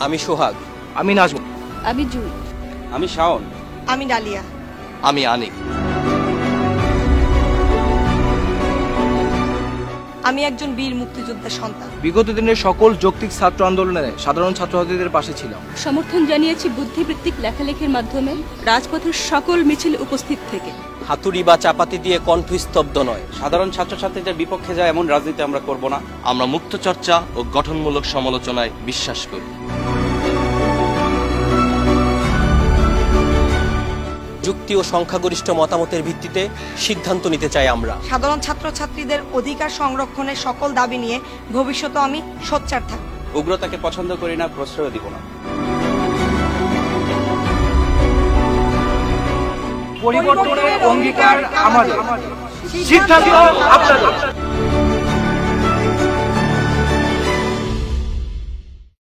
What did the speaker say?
আমি সোহাগ। আমি নাজমুল। আমি জুই। আমি শাওন। আমি ডালিয়া। আমি আনিক। আমি একজন বীর মুক্তিযোদ্ধার সন্তান। বিগত দিনের সকল যৌক্তিক ছাত্র আন্দোলনে সাধারণ ছাত্রছাত্রীদের পাশে ছিলাম। সমর্থন জানিয়েছি বুদ্ধিবৃত্তিক লেখালেখির মাধ্যমে রাজপথের সকল মিছিল উপস্থিত থেকে। হাতুড়ি বা চাপাতি দিয়ে কণ্ঠস্তব্ধ নয়। সাধারণ ছাত্রছাত্রীদের বিপক্ষে যায় এমন রাজনীতি আমরা করব না। আমরা মুক্ত চর্চা ও গঠনমূলক সমালোচনায় বিশ্বাস করি। যুক্তি ও সংখ্যাগরিষ্ঠ মতামতের ভিত্তিতে সিদ্ধান্ত নিতে চাই আমরা। সাধারণ ছাত্রছাত্রীদের অধিকার সংরক্ষণের সকল দাবি নিয়ে ভবিষ্যতে আমি সোচ্চার থাকব। উগ্রতাকে পছন্দ করি না প্রশ্রয় দিব না। পরিবর্তনের অঙ্গীকার আমাদের। সিদ্ধান্ত আপনাদের।